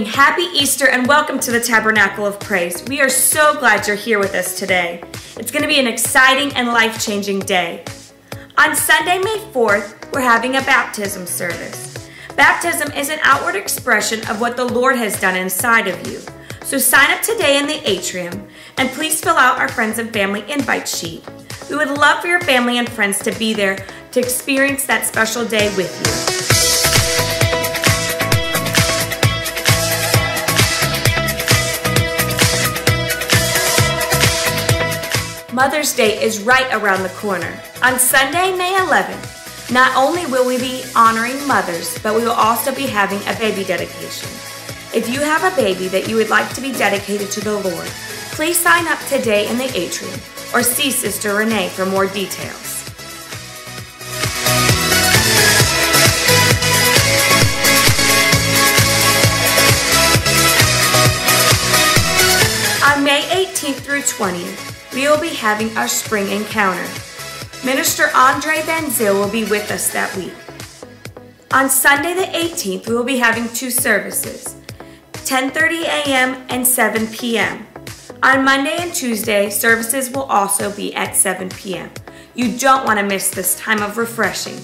morning, happy Easter, and welcome to the Tabernacle of Praise. We are so glad you're here with us today. It's going to be an exciting and life changing day. On Sunday, May 4th, we're having a baptism service. Baptism is an outward expression of what the Lord has done inside of you. So sign up today in the atrium and please fill out our friends and family invite sheet. We would love for your family and friends to be there to experience that special day with you. Mother's Day is right around the corner. On Sunday, May 11th, not only will we be honoring mothers, but we will also be having a baby dedication. If you have a baby that you would like to be dedicated to the Lord, please sign up today in the atrium or see Sister Renee for more details. On May 18th through 20th, we will be having our spring encounter. Minister Andre Banzil will be with us that week. On Sunday the 18th, we will be having two services, 10:30 a.m. and 7 p.m. On Monday and Tuesday, services will also be at 7 p.m. You don't want to miss this time of refreshing.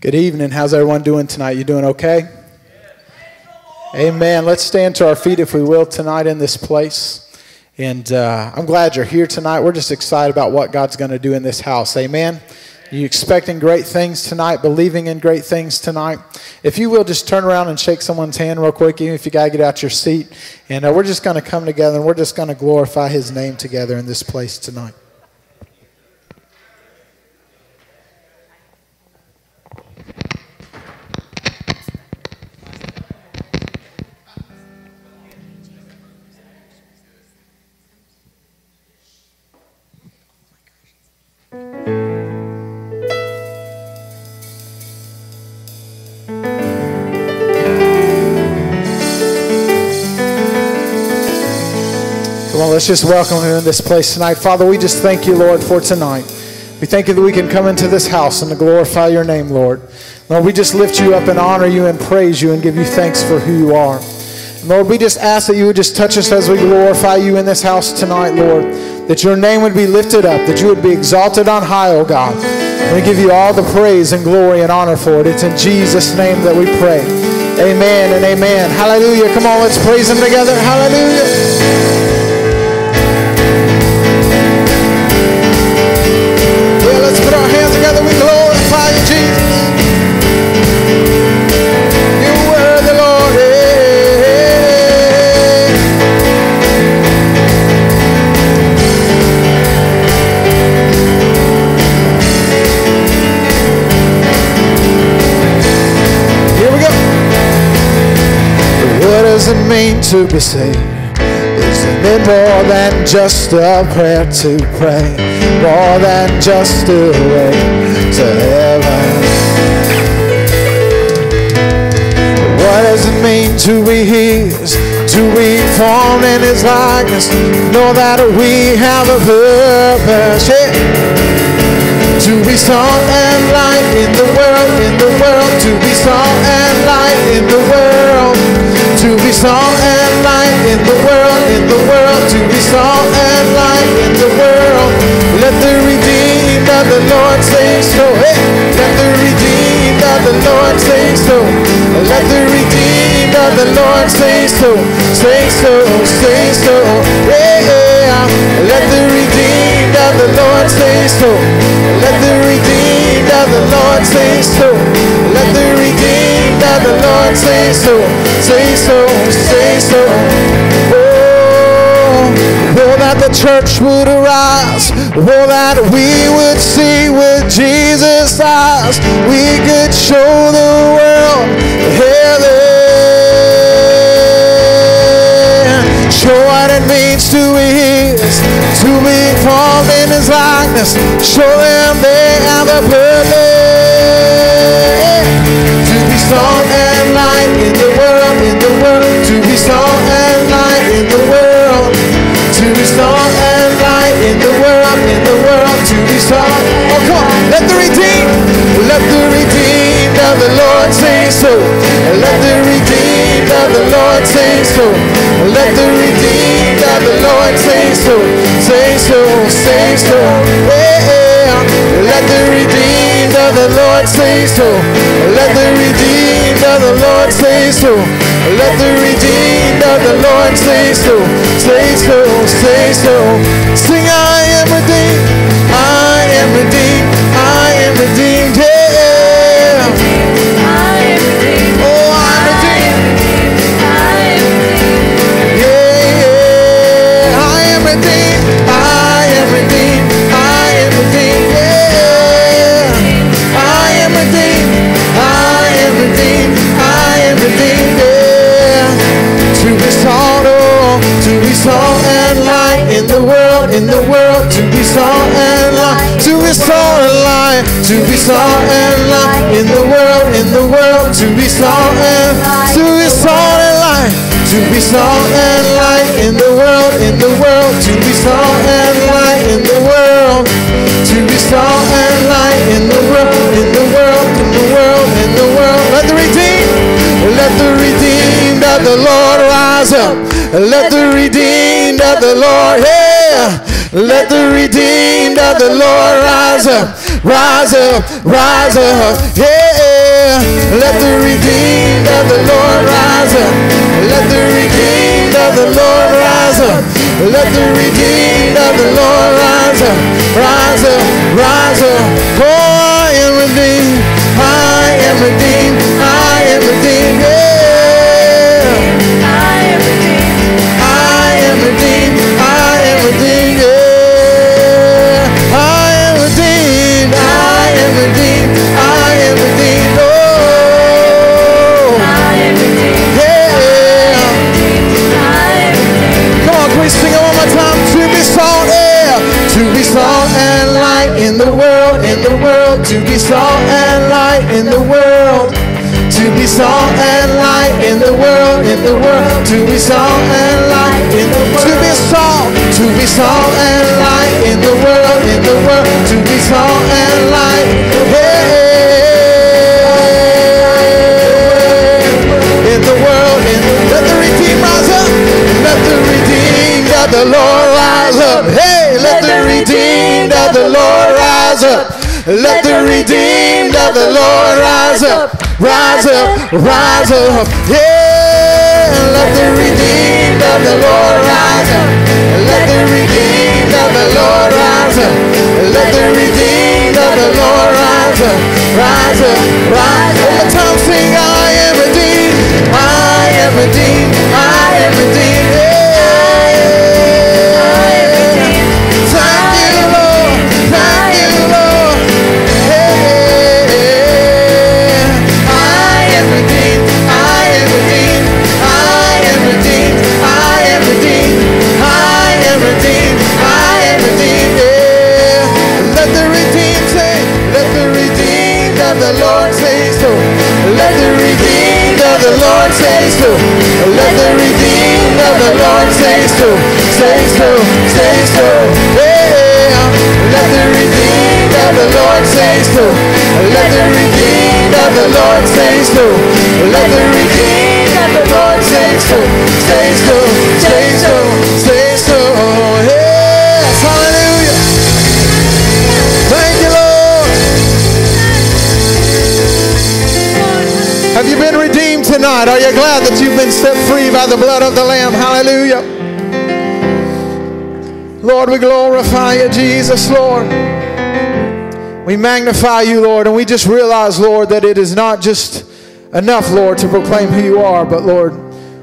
Good evening. How's everyone doing tonight? You doing okay? Amen. Let's stand to our feet, if we will, tonight in this place. And uh, I'm glad you're here tonight. We're just excited about what God's going to do in this house. Amen. You expecting great things tonight, believing in great things tonight. If you will, just turn around and shake someone's hand real quick, even if you got to get out your seat. And uh, we're just going to come together and we're just going to glorify His name together in this place tonight. Let's just welcome him in this place tonight. Father, we just thank you, Lord, for tonight. We thank you that we can come into this house and to glorify your name, Lord. Lord, we just lift you up and honor you and praise you and give you thanks for who you are. Lord, we just ask that you would just touch us as we glorify you in this house tonight, Lord. That your name would be lifted up, that you would be exalted on high, O God. And we give you all the praise and glory and honor for it. It's in Jesus' name that we pray. Amen and amen. Hallelujah. Come on, let's praise him together. Hallelujah. To be saved? Isn't it more than just a prayer to pray? More than just a way to heaven? What does it mean to be His? To be formed in His likeness? Know that we have a purpose. Yeah. To be salt and light in the world, in the world. To be salt and light in the world to be salt and in the world, in the world, to be salt and light in the world. Let the redeemed of the Lord say so. Hey, let the redeemed of the Lord say so. Let the redeemed of the Lord say so. Say so, say so. Yeah, let the redeemed of the Lord say so. Let the redeemed of the Lord say so. Say so. Say so, say so. Oh, oh, that the church would arise. Oh, that we would see with Jesus' eyes. We could show the world heaven. Show what it means to His, to be formed in His likeness. Show them they a purpose. To be salt let the redeemed of the Lord say so. Let the redeemed of the Lord say so. Let the redeemed of the Lord say so. Say so, say so. Yeah. Let the redeemed of the Lord say so. Let the redeemed of the Lord say so. Let the redeemed of the Lord say so. Say so, say so. Sing, I am redeemed. Salt and light in the world, in the world. To be salt and to be salt and light. To be salt and light in the world, in the world. To be salt and light in the world. To be salt and light in the world, in the world, in the world, in the world. Let the redeemed, let the redeemed of the Lord rise up. Let the redeemed of the Lord, yeah. Let the redeemed of the Lord rise up, rise up, rise up, yeah. Let the redeemed of the Lord rise up. Let the redeemed of the Lord rise up. Let the redeemed of the Lord rise up, rise up, rise up. Oh, I am redeemed. I am redeemed. I am redeemed. In the world. To be salt and light in the world. To be salt and light in the world, in the world. To be salt and light in the world. To be salt, to be salt and light in the world, in the world. To be salt rise up. Rise up, rise up. Yeah, let the redeemed of the Lord rise up. Let the redeemed of the Lord rise up. Let the redeemed of the Lord rise up. Rise up, rise up. Say so. Let the redeemed of the Lord say so. Say so, say so. Yeah. Let the redeemed of the Lord say so. Let the redeemed of the Lord say so. Let the redeemed of the Lord. Say so, say so, been set free by the blood of the Lamb? Hallelujah. Lord, we glorify you, Jesus, Lord. We magnify you, Lord, and we just realize, Lord, that it is not just enough, Lord, to proclaim who you are, but, Lord,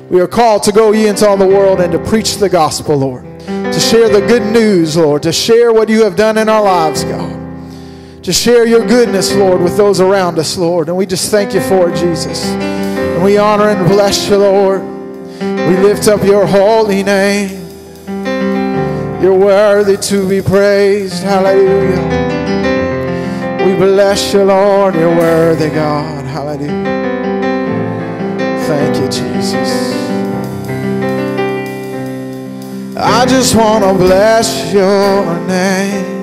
we are called to go ye into all the world and to preach the gospel, Lord, to share the good news, Lord, to share what you have done in our lives, God, to share your goodness, Lord, with those around us, Lord. And we just thank you for it, Jesus. And we honor and bless you, Lord. We lift up your holy name. You're worthy to be praised. Hallelujah. We bless you, Lord. You're worthy, God. Hallelujah. Thank you, Jesus. I just want to bless your name.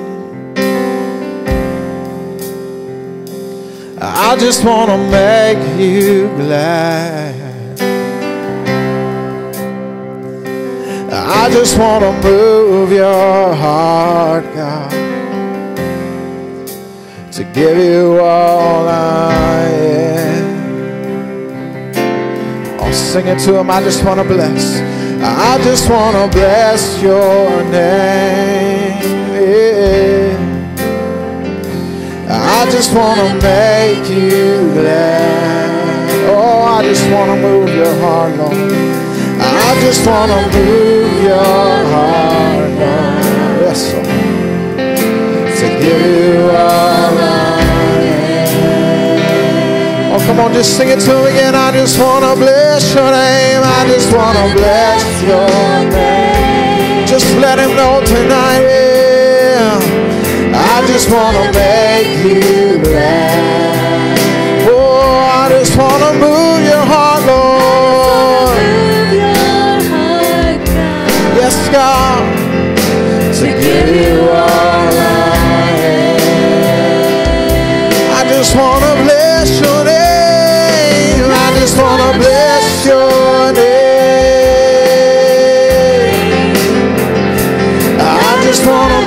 I just want to make you glad. I just want to move your heart, God, to give you all I am. I'll sing it to him. I just want to bless. I just want to bless your name. Yeah. I just want to make you glad. Oh, I just want to move your heart, Lord. I just want to move your heart, Lord. Yes, Lord. To give you all I am. Oh, come on, just sing it to me again. I just want to bless your name. I just want to bless your name. Just let him know tonight. Yeah. I just want to make you glad. Oh, I just want to move your heart, Lord. Yes, God. To give you all I am. I just want to bless your name. I just want to bless your name. I just want to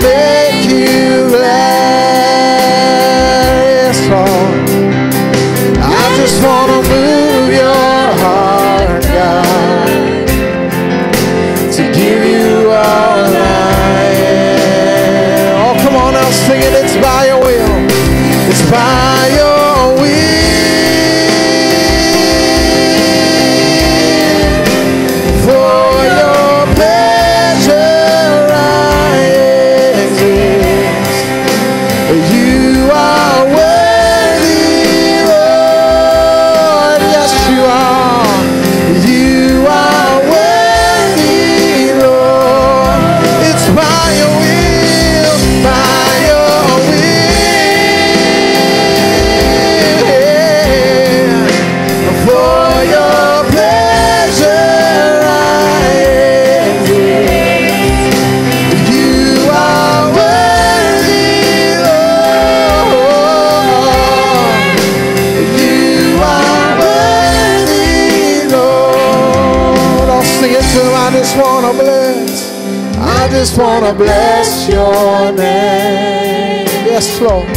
to bless your name. Yes, Lord.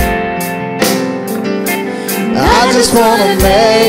I just want to make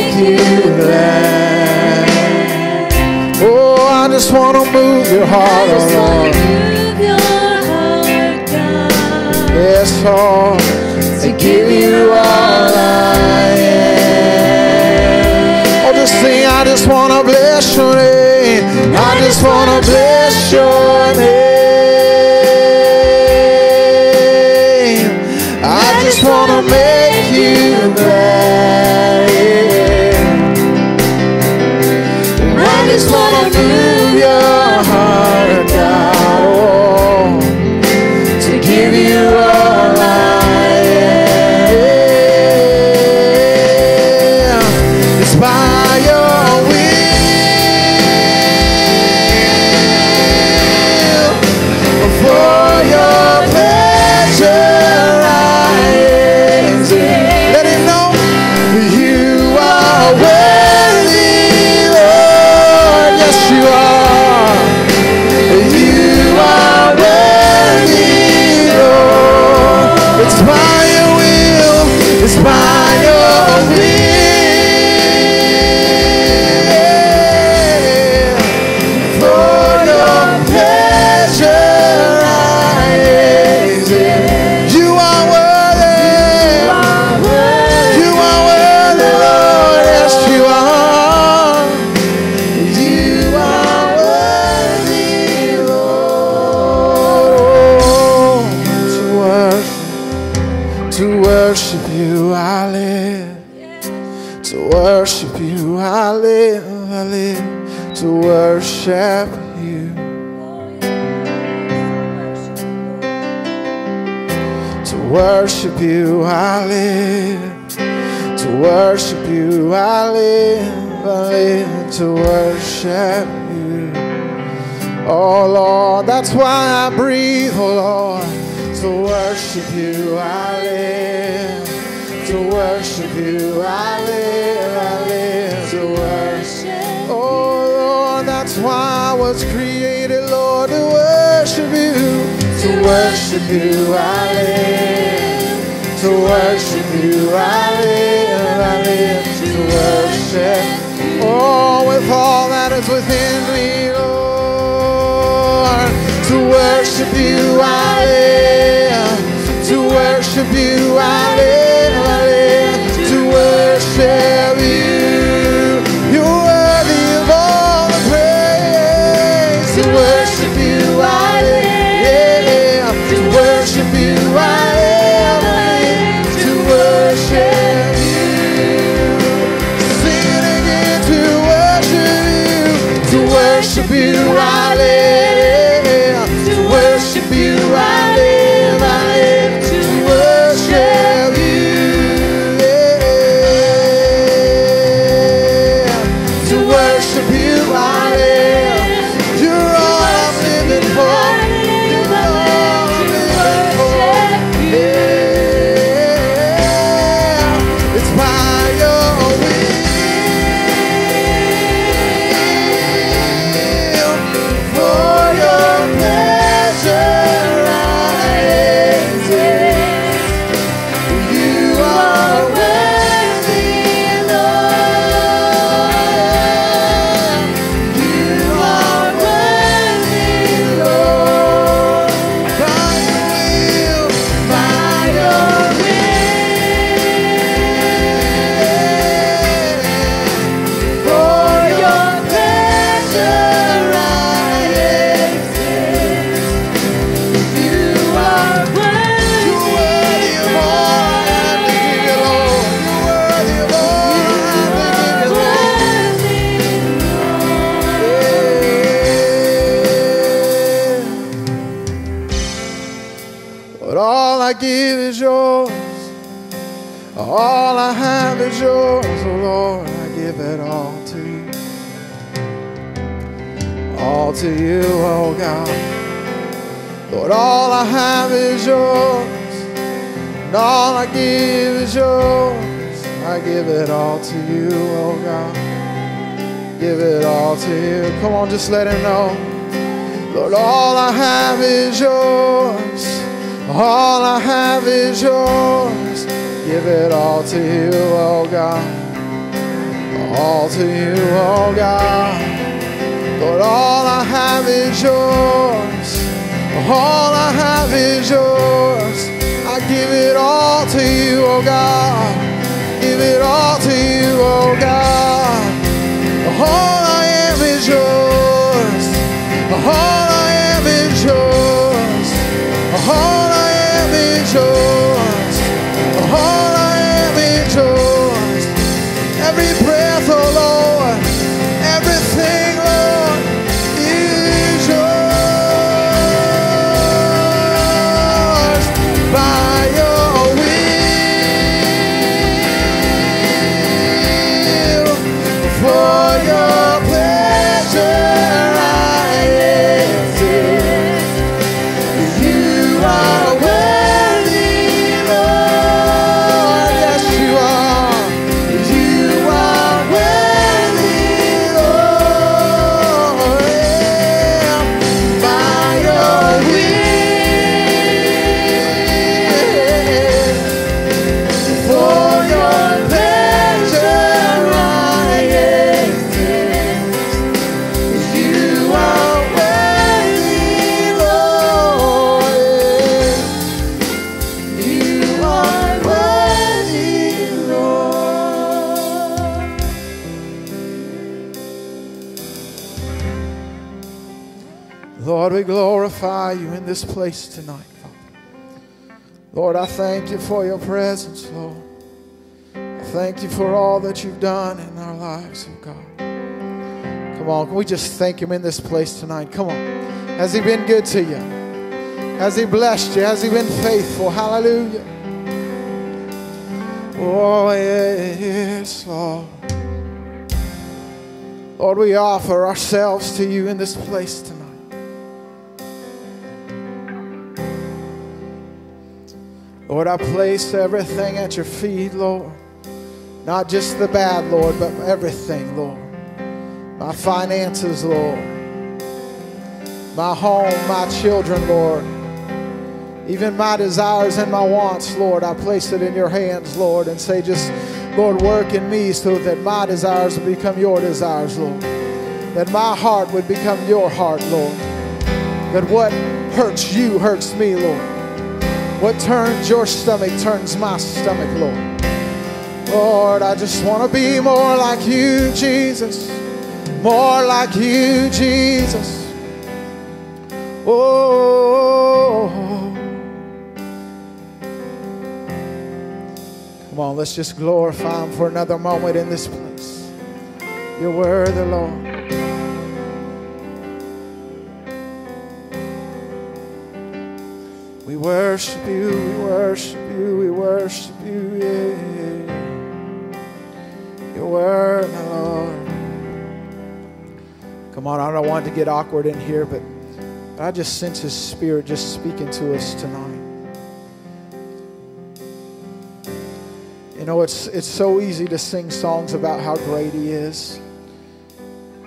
worship you I live, to worship you I live, I live to worship. Oh, with all that is within me, Lord, to worship you I live, to worship you I live. just let her know. you for your presence, Lord. I thank you for all that you've done in our lives, oh God. Come on, can we just thank him in this place tonight? Come on. Has he been good to you? Has he blessed you? Has he been faithful? Hallelujah. Oh, yes, Lord. Lord, we offer ourselves to you in this place tonight. Lord, I place everything at your feet, Lord. Not just the bad, Lord, but everything, Lord. My finances, Lord. My home, my children, Lord. Even my desires and my wants, Lord, I place it in your hands, Lord, and say, just, Lord, work in me so that my desires will become your desires, Lord. That my heart would become your heart, Lord. That what hurts you hurts me, Lord. What turns your stomach turns my stomach, Lord. Lord, I just want to be more like you, Jesus. More like you, Jesus. Oh. Come on, let's just glorify Him for another moment in this place. You're worthy, Lord. We worship you, we worship you, we worship you, yeah. Your word, Lord. Come on, I don't want to get awkward in here, but I just sense His Spirit just speaking to us tonight. You know, it's, it's so easy to sing songs about how great He is.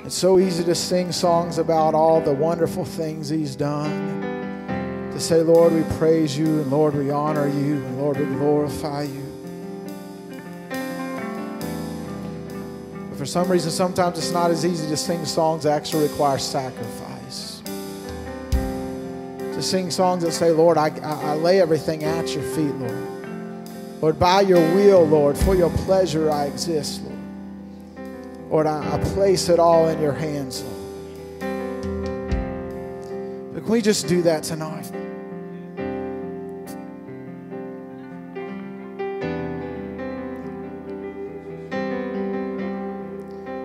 It's so easy to sing songs about all the wonderful things He's done. To say, Lord, we praise you, and Lord, we honor you, and Lord, we glorify you. But for some reason, sometimes it's not as easy to sing songs that actually require sacrifice. To sing songs that say, Lord, I, I, I lay everything at your feet, Lord. Lord, by your will, Lord, for your pleasure I exist, Lord. Lord, I, I place it all in your hands, Lord. But can we just do that tonight?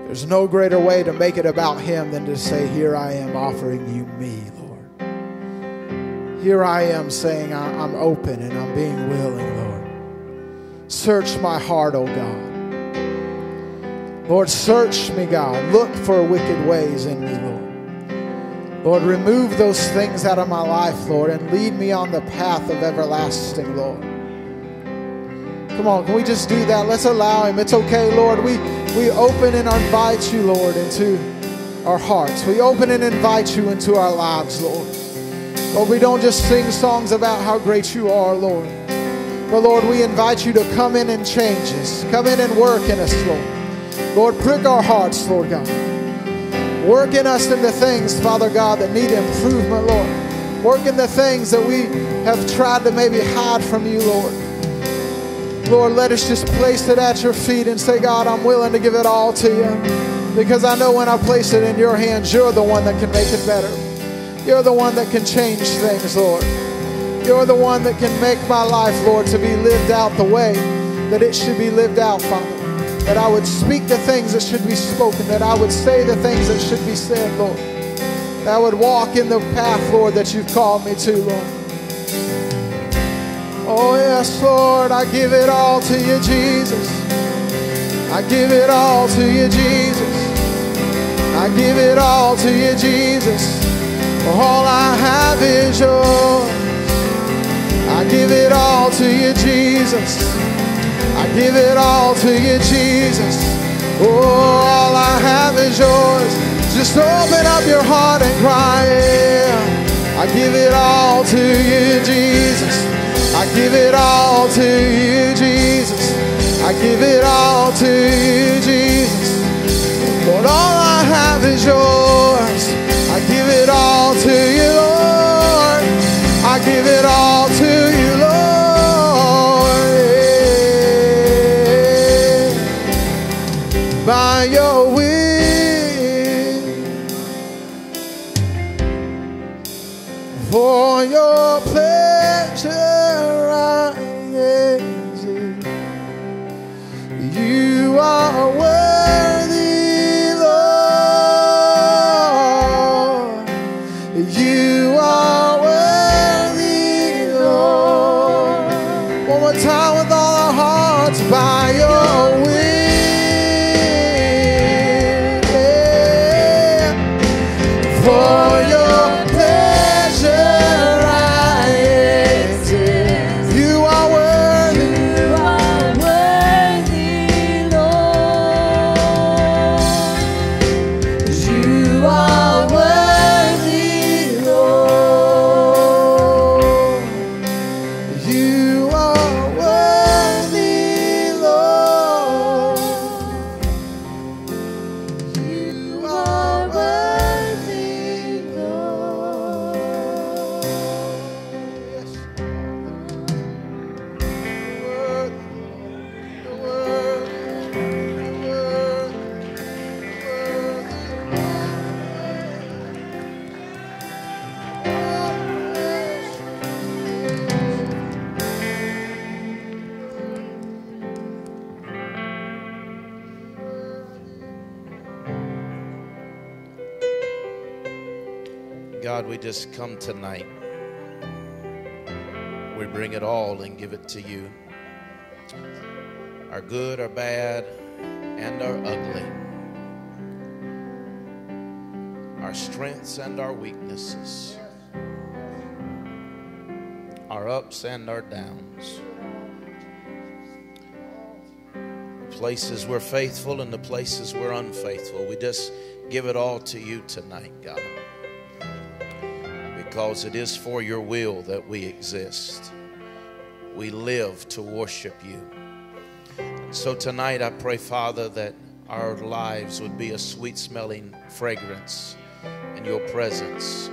There's no greater way to make it about Him than to say, Here I am offering you me, Lord. Here I am saying, I'm open and I'm being willing, Lord. Search my heart, O oh God. Lord, search me, God. Look for wicked ways in me, Lord. Lord, remove those things out of my life, Lord, and lead me on the path of everlasting, Lord. Come on, can we just do that? Let's allow Him. It's okay, Lord. We, we open and invite you, Lord, into our hearts. We open and invite you into our lives, Lord. Lord, we don't just sing songs about how great you are, Lord. But Lord, we invite you to come in and change us. Come in and work in us, Lord. Lord, prick our hearts, Lord God. Work in us in the things, Father God, that need improvement, Lord. Work in the things that we have tried to maybe hide from you, Lord. Lord, let us just place it at your feet and say, God, I'm willing to give it all to you. Because I know when I place it in your hands, you're the one that can make it better. You're the one that can change things, Lord. You're the one that can make my life, Lord, to be lived out the way that it should be lived out, Father. That I would speak the things that should be spoken, that I would say the things that should be said, Lord. That I would walk in the path, Lord, that you've called me to, Lord. Oh, yes, Lord, I give it all to you, Jesus. I give it all to you, Jesus. I give it all to you, Jesus. All I have is yours. I give it all to you, Jesus. I give it all to you, Jesus. Oh, all I have is yours. Just open up your heart and cry. I give it all to you, Jesus. I give it all to you, Jesus. I give it all to you, Jesus. Lord, all I have is yours. I give it all to you, Lord. Just come tonight. We bring it all and give it to you. Our good, our bad, and our ugly. Our strengths and our weaknesses. Our ups and our downs. The places we're faithful and the places we're unfaithful. We just give it all to you tonight, God. Because it is for your will that we exist. We live to worship you. So tonight, I pray, Father, that our lives would be a sweet smelling fragrance in your presence.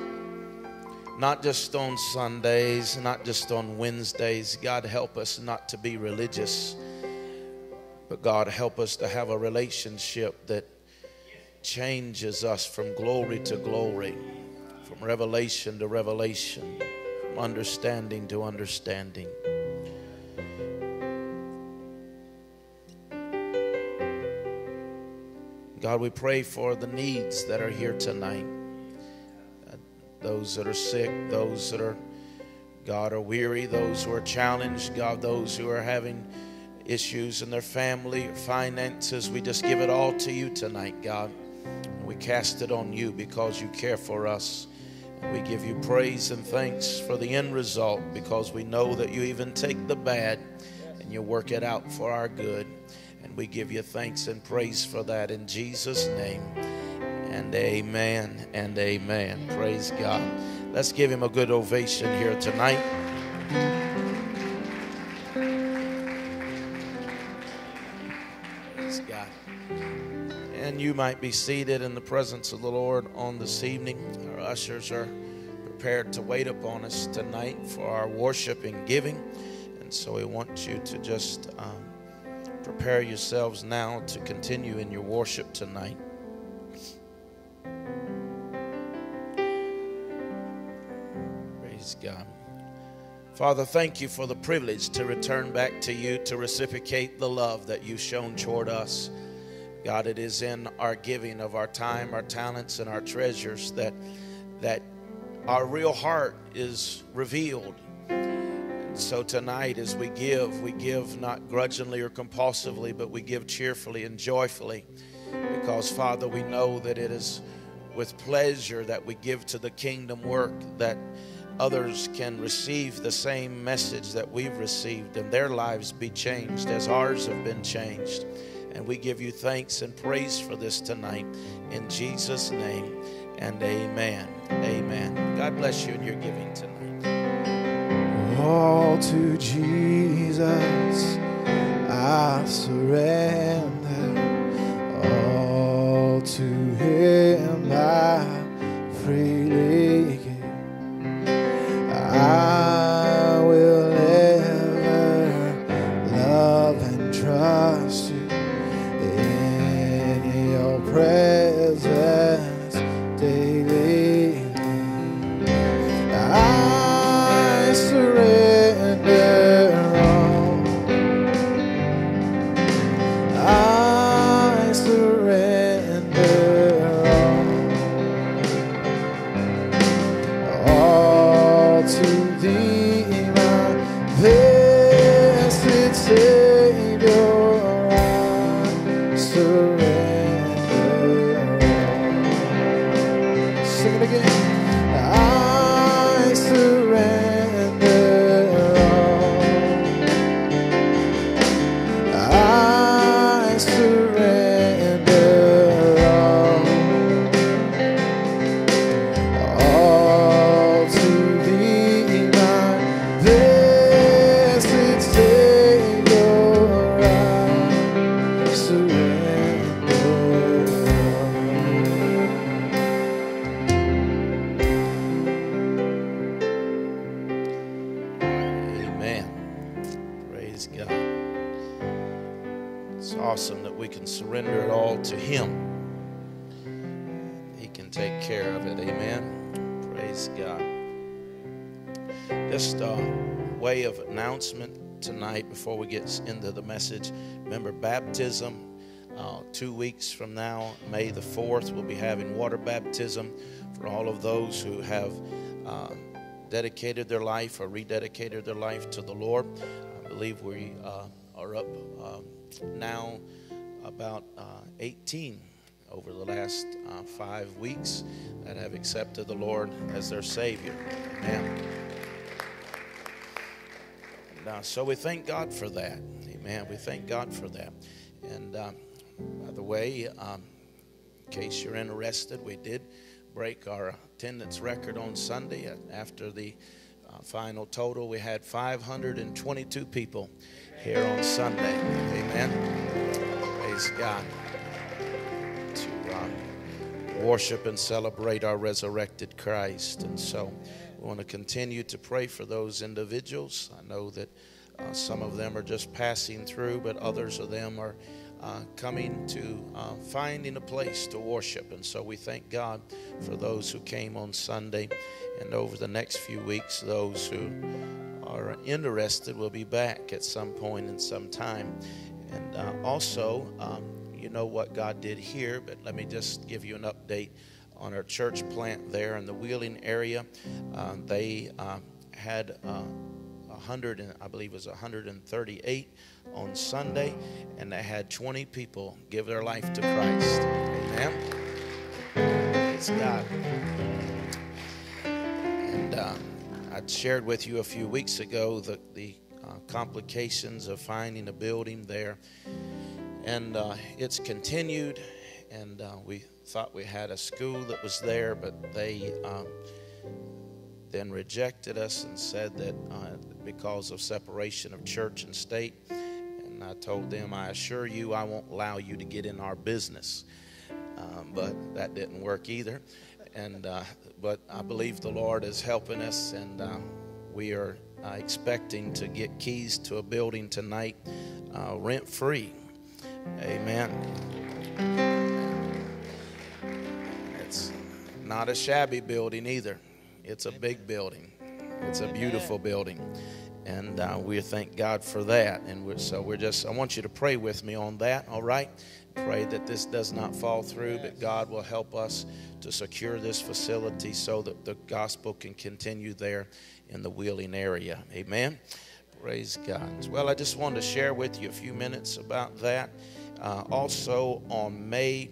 Not just on Sundays, not just on Wednesdays. God, help us not to be religious but God, help us to have a relationship that changes us from glory to glory, from revelation to revelation, from understanding to understanding. God, we pray for the needs that are here tonight. Uh, those that are sick, those that are, God, are weary, those who are challenged, God, those who are having issues in their family finances. We just give it all to you tonight, God. we cast it on you because you care for us. We give you praise and thanks for the end result because we know that you even take the bad and you work it out for our good. And we give you thanks and praise for that in Jesus' name. And amen and amen. Praise God. Let's give him a good ovation here tonight. And you might be seated in the presence of the Lord on this evening. Our ushers are prepared to wait upon us tonight for our worship and giving. And so we want you to just um, prepare yourselves now to continue in your worship tonight. Praise God. Father, thank you for the privilege to return back to you to reciprocate the love that you've shown toward us. God, it is in our giving of our time, our talents, and our treasures that that our real heart is revealed. And so tonight, as we give, we give not grudgingly or compulsively, but we give cheerfully and joyfully, because Father, we know that it is with pleasure that we give to the kingdom work that others can receive the same message that we've received and their lives be changed as ours have been changed. And we give you thanks and praise for this tonight. In Jesus' name and amen. Amen. God bless you in your giving tonight. All to Jesus I surrender. All to Him I freely give. I message. Remember, baptism Uh, two weeks from now, May the 4th, we'll be having water baptism for all of those who have uh, dedicated their life or rededicated their life to the Lord. I believe we uh, are up um, now about uh, 18 over the last uh, five weeks that have accepted the Lord as their Savior. Amen. And, uh, so we thank God for that. Amen. We thank God for that. And uh, by the way, um, in case you're interested, we did break our attendance record on Sunday. After the uh, final total, we had 522 people here on Sunday. Amen. Praise God. To um, worship and celebrate our resurrected Christ. And so we want to continue to pray for those individuals. I know that uh, some of them are just passing through, but others of them are uh, coming to uh, finding a place to worship. And so we thank God for those who came on Sunday. And over the next few weeks, those who are interested will be back at some point in some time. And uh, also, um, you know what God did here, but let me just give you an update on our church plant there in the Wheeling area. Uh, they uh, had 100, and I believe it was 138 on Sunday, and they had 20 people give their life to Christ. Amen. Praise God. And uh, I shared with you a few weeks ago the, the uh, complications of finding a building there. And uh, it's continued, and uh, we thought we had a school that was there, but they um, then rejected us and said that uh, because of separation of church and state, and I told them, I assure you, I won't allow you to get in our business. Um, but that didn't work either. And uh, but I believe the Lord is helping us, and uh, we are uh, expecting to get keys to a building tonight, uh, rent free. Amen. It's not a shabby building either. It's a big building. It's a beautiful building and uh, we thank God for that. And we're, so we're just, I want you to pray with me on that, all right? Pray that this does not fall through, but God will help us to secure this facility so that the gospel can continue there in the Wheeling area. Amen. Praise God. Well, I just wanted to share with you a few minutes about that. Uh, also, on May,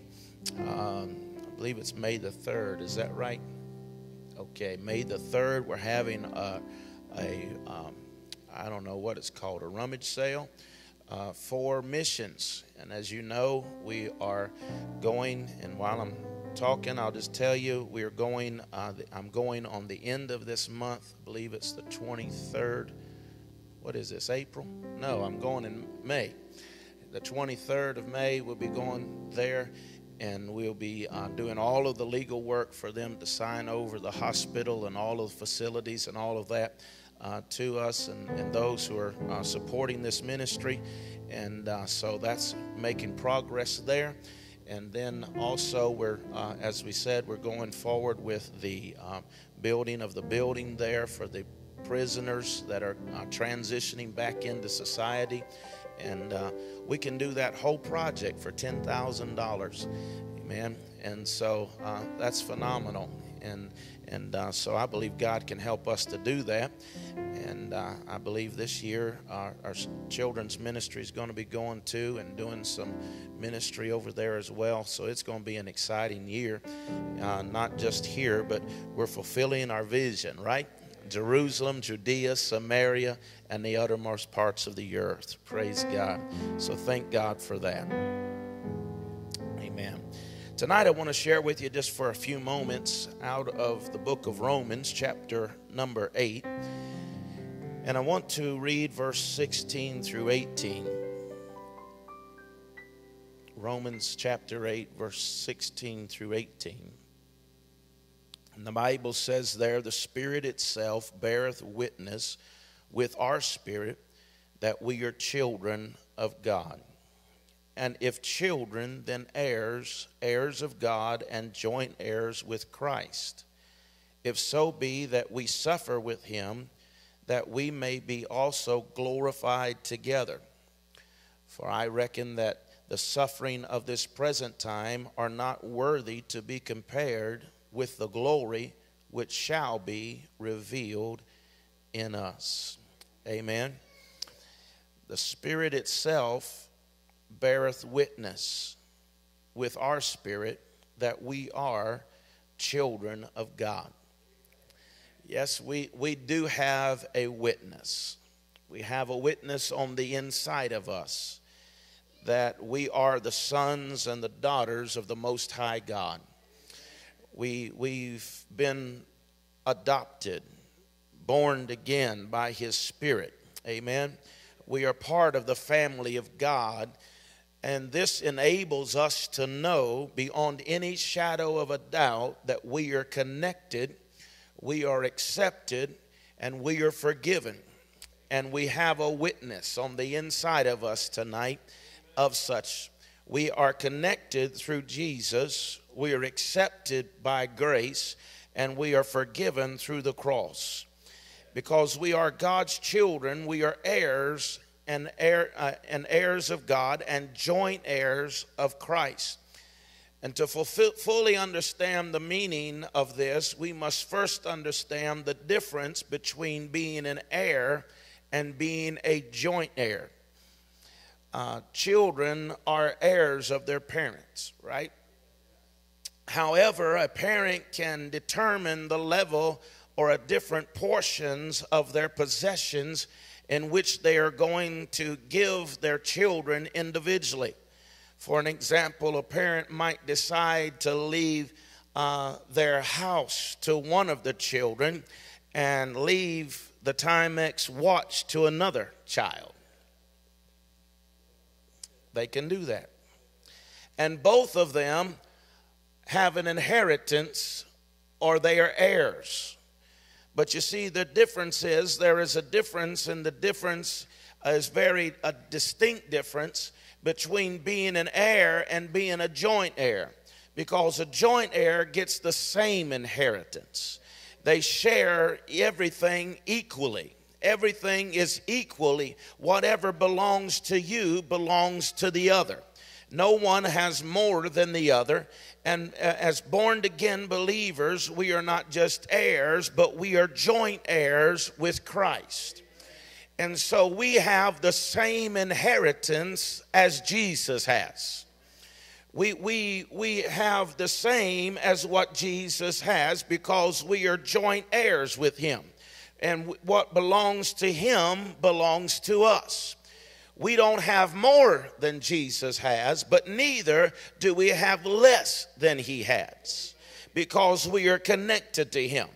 um, I believe it's May the 3rd, is that right? Okay, May the 3rd, we're having a, a um, I don't know what it's called, a rummage sale uh, for missions. And as you know, we are going, and while I'm talking, I'll just tell you we are going, uh, I'm going on the end of this month. I believe it's the 23rd. What is this, April? No, I'm going in May. The 23rd of May, we'll be going there and we'll be uh, doing all of the legal work for them to sign over the hospital and all of the facilities and all of that uh, to us and, and, those who are uh, supporting this ministry. And uh, so that's making progress there. And then also, we're, uh, as we said, we're going forward with the uh, building of the building there for the prisoners that are transitioning back into society. And we can do that whole project for $10,000. Amen. And so that's phenomenal. And and uh, so I believe God can help us to do that. And uh, I believe this year our, our children's ministry is going to be going to and doing some ministry over there as well. So it's going to be an exciting year, uh, not just here, but we're fulfilling our vision, right? Jerusalem, Judea, Samaria, and the uttermost parts of the earth. Praise God. So thank God for that. Amen. Tonight, I want to share with you just for a few moments out of the book of Romans, chapter number 8. And I want to read verse 16 through 18. Romans chapter 8, verse 16 through 18. And the Bible says there, the Spirit itself beareth witness with our spirit that we are children of God and if children, then heirs, heirs of God, and joint heirs with Christ. If so be that we suffer with him, that we may be also glorified together. For I reckon that the suffering of this present time are not worthy to be compared with the glory which shall be revealed in us. Amen. The Spirit itself beareth witness with our spirit that we are children of God. Yes, we, we do have a witness. We have a witness on the inside of us that we are the sons and the daughters of the Most High God. We, we've been adopted, born again by His Spirit. Amen. We are part of the family of God, and this enables us to know beyond any shadow of a doubt that we are connected, we are accepted, and we are forgiven. And we have a witness on the inside of us tonight of such. We are connected through Jesus, we are accepted by grace, and we are forgiven through the cross. Because we are God's children, we are heirs and, heir, uh, and heirs of God and joint heirs of Christ. And to fulfill, fully understand the meaning of this, we must first understand the difference between being an heir and being a joint heir uh, children are heirs of their parents, right? However, a parent can determine the level or a different portions of their possessions in which they are going to give their children individually. For an example, a parent might decide to leave uh, their house to one of the children and leave the Timex watch to another child. They can do that. And both of them have an inheritance or they are heirs. But you see, the difference is there is a difference, and the difference is very a distinct difference between being an heir and being a joint heir. Because a joint heir gets the same inheritance, they share everything equally everything is equally, whatever belongs to you belongs to the other. No one has more than the other. And uh, as born again believers, we are not just heirs, but we are joint heirs with Christ. And so we have the same inheritance as Jesus has. We, we, we have the same as what Jesus has because we are joint heirs with him and what belongs to him belongs to us. We don't have more than Jesus has, but neither do we have less than he has because we are connected to him.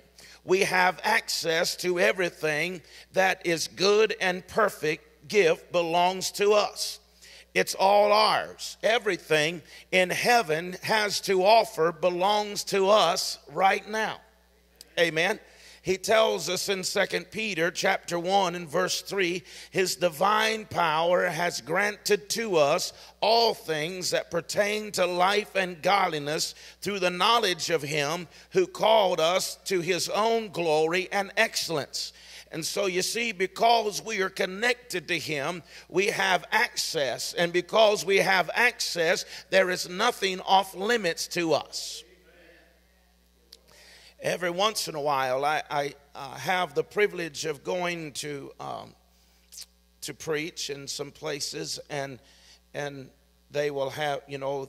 We have access to everything that is good and perfect gift belongs to us. It's all ours. Everything in heaven has to offer belongs to us right now. Amen he tells us in Second Peter chapter 1 and verse 3 his divine power has granted to us all things that pertain to life and godliness through the knowledge of him who called us to his own glory and excellence. And so you see, because we are connected to Him, we have access. And because we have access, there is nothing off limits to us every once in a while, I, I uh, have the privilege of going to um, to preach in some places, and and they will have you know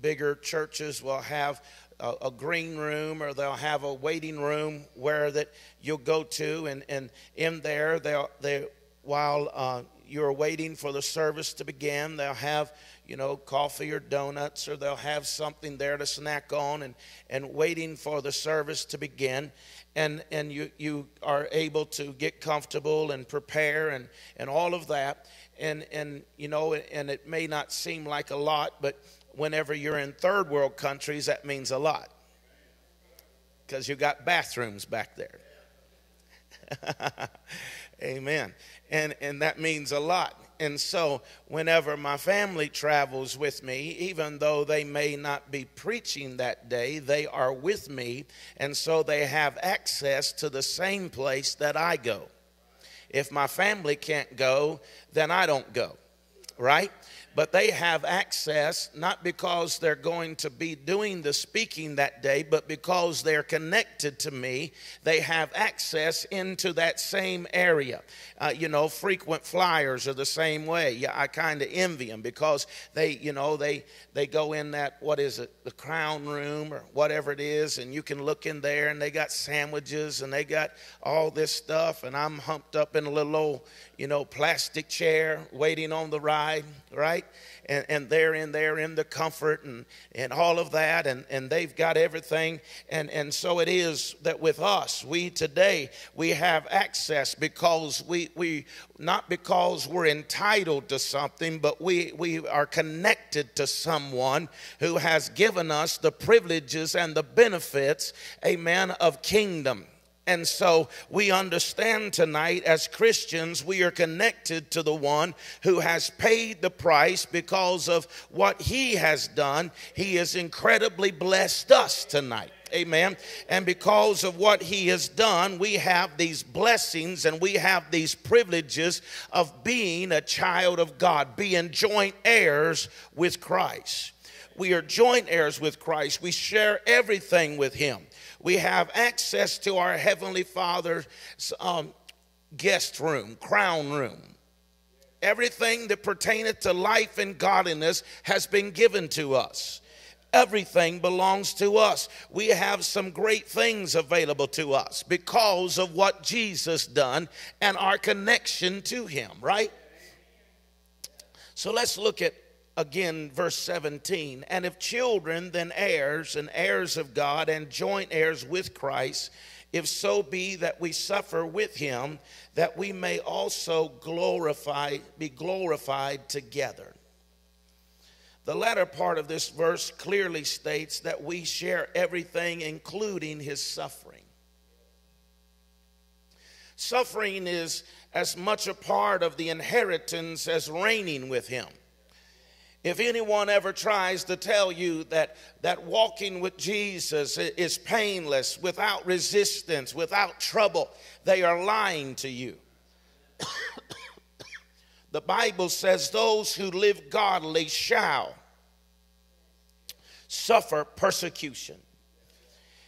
bigger churches will have a, a, green room or they'll have a waiting room where that you'll go to, and and in there they'll they while uh, you're waiting for the service to begin, they'll have you know, coffee or donuts, or they'll have something there to snack on and, and waiting for the service to begin. And, and you, you are able to get comfortable and prepare and, and all of that. And, and, you know, and it may not seem like a lot, but whenever you're in third world countries, that means a lot because you've got bathrooms back there. Amen. And, and that means a lot. And so, whenever my family travels with me, even though they may not be preaching that day, they are with me. And so, they have access to the same place that I go. If my family can't go, then I don't go, right? But they have access not because they're going to be doing the speaking that day, but because they're connected to me. They have access into that same area. Uh, you know, frequent flyers are the same way. Yeah, I kind of envy them because they, you know, they they go in that what is it, the crown room or whatever it is, and you can look in there, and they got sandwiches and they got all this stuff, and I'm humped up in a little old, you know, plastic chair waiting on the ride, right? And, and they're in there in the comfort and, and all of that, and, and they've got everything. And, and so it is that with us, we today, we have access because we, we not because we're entitled to something, but we, we are connected to someone who has given us the privileges and the benefits, amen, of kingdom. And so we understand tonight as Christians, we are connected to the one who has paid the price because of what he has done. He has incredibly blessed us tonight. Amen. And because of what he has done, we have these blessings and we have these privileges of being a child of God, being joint heirs with Christ. We are joint heirs with Christ. We share everything with him we have access to our Heavenly Father's um, guest room, crown room. Everything that pertaineth to life and godliness has been given to us. Everything belongs to us. We have some great things available to us because of what Jesus done and our connection to him, right? So let's look at again, verse 17. And if children, then heirs, and heirs of God, and joint heirs with Christ, if so be that we suffer with him, that we may also glorify, be glorified together. The latter part of this verse clearly states that we share everything, including his suffering. Suffering is as much a part of the inheritance as reigning with him. If anyone ever tries to tell you that, that walking with Jesus is painless, without resistance, without trouble, they are lying to you. the Bible says those who live godly shall suffer persecution.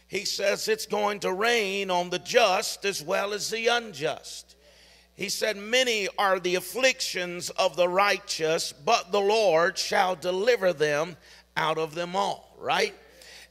He says it's going to rain on the just as well as the unjust. He said, Many are the afflictions of the righteous, but the Lord shall deliver them out of them all, right?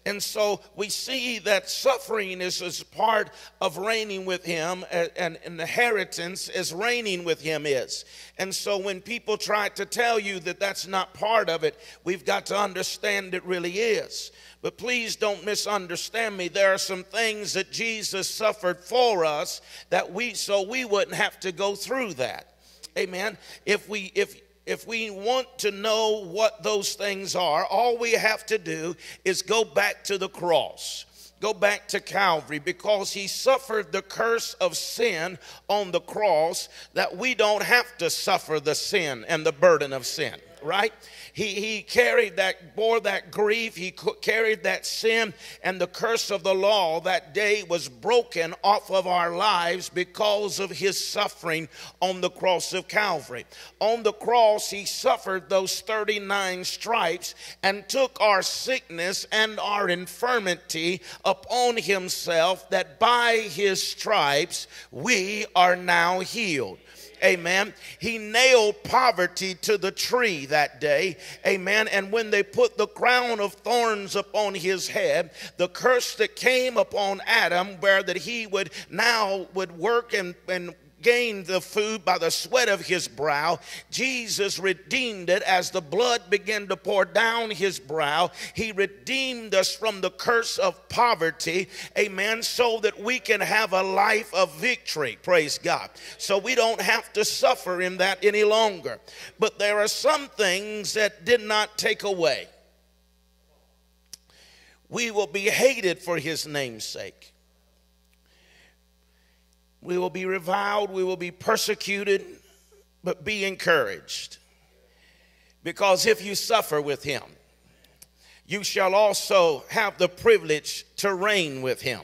And so we see that suffering is, is part of reigning with him, and, and inheritance is reigning with him is. And so when people try to tell you that that's not part of it, we've got to understand it really is. But please don't misunderstand me. There are some things that Jesus suffered for us that we so we wouldn't have to go through that. Amen. If we if if we want to know what those things are, all we have to do is go back to the cross. Go back to Calvary because he suffered the curse of sin on the cross that we don't have to suffer the sin and the burden of sin, right? He, he carried that, bore that grief, he carried that sin, and the curse of the law that day was broken off of our lives because of his suffering on the cross of Calvary. On the cross, he suffered those 39 stripes and took our sickness and our infirmity upon himself, that by his stripes we are now healed. Amen. He nailed poverty to the tree that day. Amen. And when they put the crown of thorns upon his head, the curse that came upon Adam, where that he would now would work and, and gained the food by the sweat of his brow. Jesus redeemed it as the blood began to pour down his brow. He redeemed us from the curse of poverty, amen, so that we can have a life of victory. Praise God. So we don't have to suffer in that any longer. But there are some things that did not take away. We will be hated for his name's sake. We will be reviled, we will be persecuted, but be encouraged. Because if you suffer with him, you shall also have the privilege to reign with him.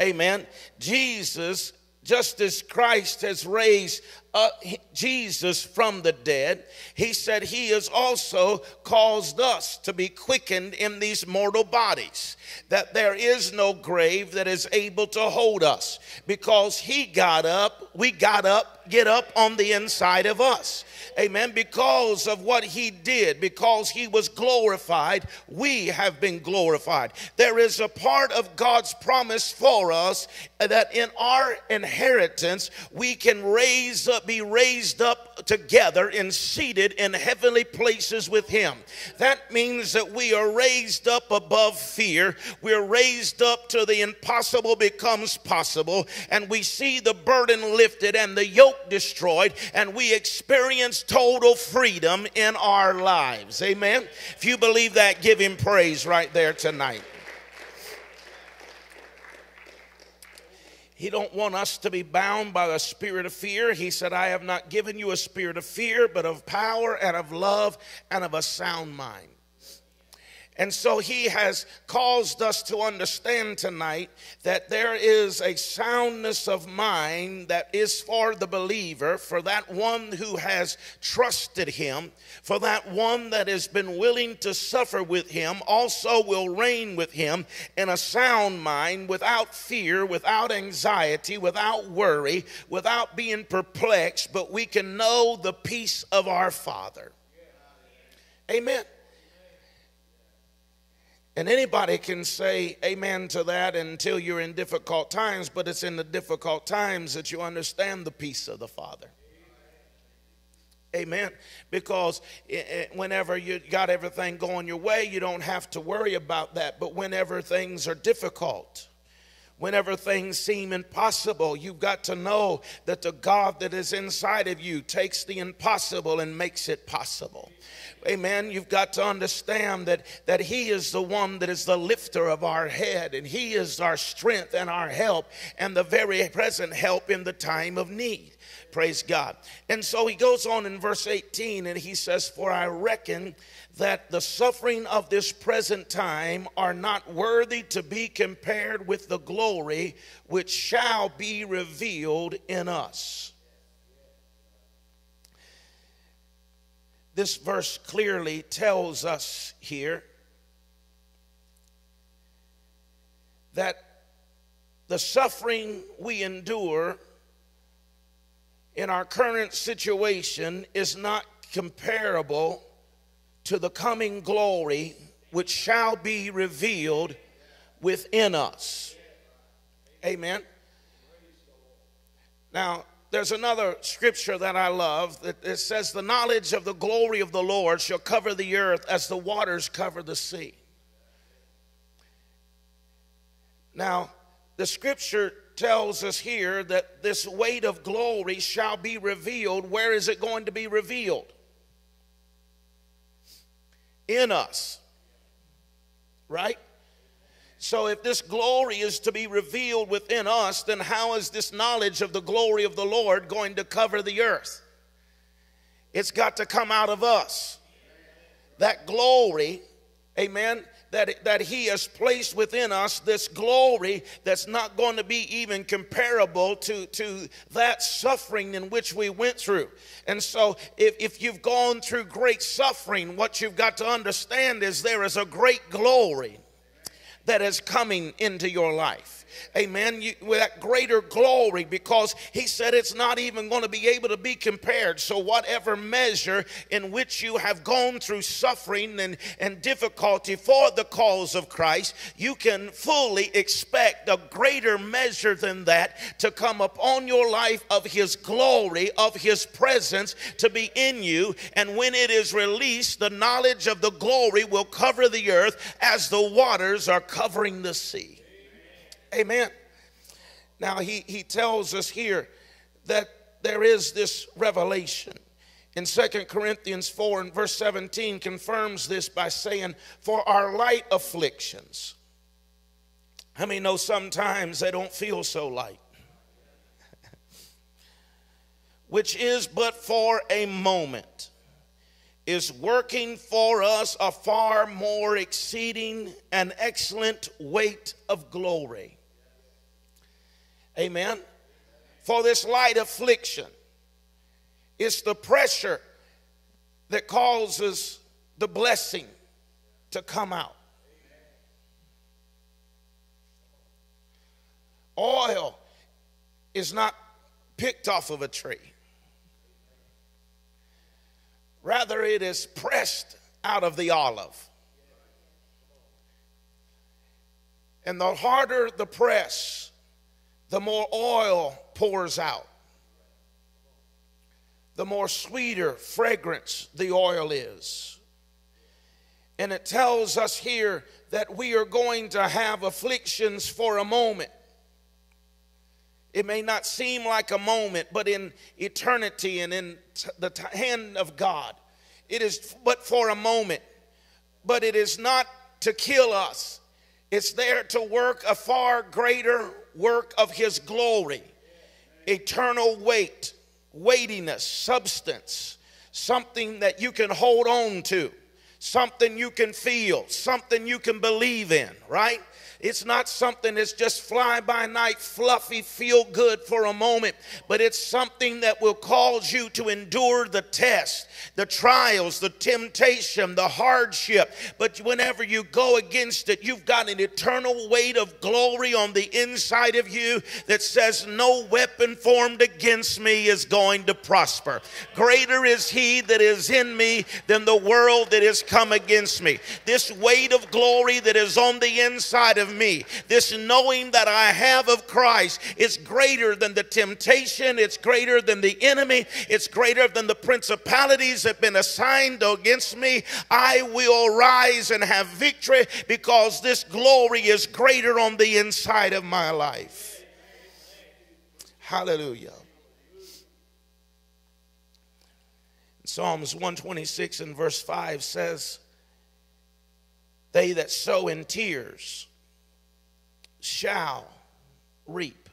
Amen. Jesus, just as Christ has raised uh, Jesus from the dead, he said he has also caused us to be quickened in these mortal bodies. That there is no grave that is able to hold us because he got up, we got up, get up on the inside of us. Amen. Because of what he did, because he was glorified, we have been glorified. There is a part of God's promise for us that in our inheritance we can raise up, be raised up together and seated in heavenly places with him. That means that we are raised up above fear. We're raised up to the impossible becomes possible and we see the burden lifted and the yoke destroyed and we experience total freedom in our lives. Amen. If you believe that, give him praise right there tonight. He don't want us to be bound by the spirit of fear. He said, I have not given you a spirit of fear, but of power and of love and of a sound mind. And so he has caused us to understand tonight that there is a soundness of mind that is for the believer, for that one who has trusted him, for that one that has been willing to suffer with him, also will reign with him in a sound mind, without fear, without anxiety, without worry, without being perplexed, but we can know the peace of our Father. Amen. And anybody can say amen to that until you're in difficult times, but it's in the difficult times that you understand the peace of the Father. Amen. Because whenever you got everything going your way, you don't have to worry about that. But whenever things are difficult, whenever things seem impossible, you've got to know that the God that is inside of you takes the impossible and makes it possible amen, you've got to understand that, that He is the one that is the lifter of our head, and He is our strength and our help, and the very present help in the time of need. Praise God. And so he goes on in verse 18 and he says, For I reckon that the suffering of this present time are not worthy to be compared with the glory which shall be revealed in us. this verse clearly tells us here that the suffering we endure in our current situation is not comparable to the coming glory which shall be revealed within us. Amen. Now, there's another scripture that I love that it says, The knowledge of the glory of the Lord shall cover the earth as the waters cover the sea. Now, the scripture tells us here that this weight of glory shall be revealed. Where is it going to be revealed? In us. Right? So, if this glory is to be revealed within us, then how is this knowledge of the glory of the Lord going to cover the earth? It's got to come out of us. That glory, amen, that, that He has placed within us, this glory that's not going to be even comparable to, to that suffering in which we went through. And so, if, if you've gone through great suffering, what you've got to understand is there is a great glory that is coming into your life. Amen. You, with that greater glory because he said it's not even going to be able to be compared. So, whatever measure in which you have gone through suffering and, and difficulty for the cause of Christ, you can fully expect a greater measure than that to come upon your life of his glory, of his presence to be in you. And when it is released, the knowledge of the glory will cover the earth as the waters are covering the sea. Amen. Now, he, he tells us here that there is this revelation. In Second Corinthians 4 and verse 17 confirms this by saying, For our light afflictions. How many know sometimes they don't feel so light? Which is but for a moment, is working for us a far more exceeding and excellent weight of glory Amen. For this light affliction It's the pressure that causes the blessing to come out. Oil is not picked off of a tree. Rather, it is pressed out of the olive. And the harder the press, the more oil pours out. The more sweeter fragrance the oil is. And it tells us here that we are going to have afflictions for a moment. It may not seem like a moment, but in eternity and in the hand of God, it is but for a moment. But it is not to kill us, it's there to work a far greater work of His glory, eternal weight, weightiness, substance, something that you can hold on to, something you can feel, something you can believe in, right? It's not something that's just fly by night, fluffy, feel good for a moment, but it's something that will cause you to endure the test, the trials, the temptation, the hardship. But whenever you go against it, you've got an eternal weight of glory on the inside of you that says, No weapon formed against me is going to prosper. Greater is he that is in me than the world that has come against me. This weight of glory that is on the inside of me. This knowing that I have of Christ is greater than the temptation, it's greater than the enemy, it's greater than the principalities that have been assigned against me. I will rise and have victory because this glory is greater on the inside of my life. Hallelujah. Psalms 126 and verse 5 says, They that sow in tears shall reap